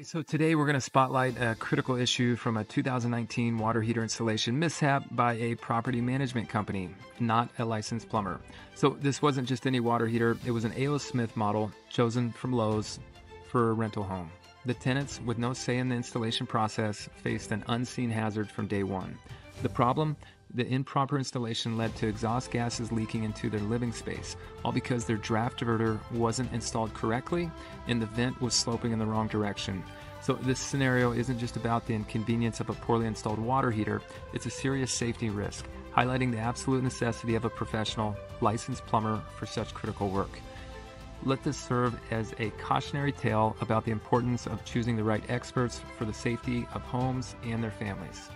So today we're going to spotlight a critical issue from a 2019 water heater installation mishap by a property management company, not a licensed plumber. So this wasn't just any water heater, it was an A.O. Smith model chosen from Lowe's for a rental home. The tenants, with no say in the installation process, faced an unseen hazard from day one. The problem? The improper installation led to exhaust gases leaking into their living space, all because their draft diverter wasn't installed correctly and the vent was sloping in the wrong direction. So, this scenario isn't just about the inconvenience of a poorly installed water heater, it's a serious safety risk, highlighting the absolute necessity of a professional, licensed plumber for such critical work. Let this serve as a cautionary tale about the importance of choosing the right experts for the safety of homes and their families.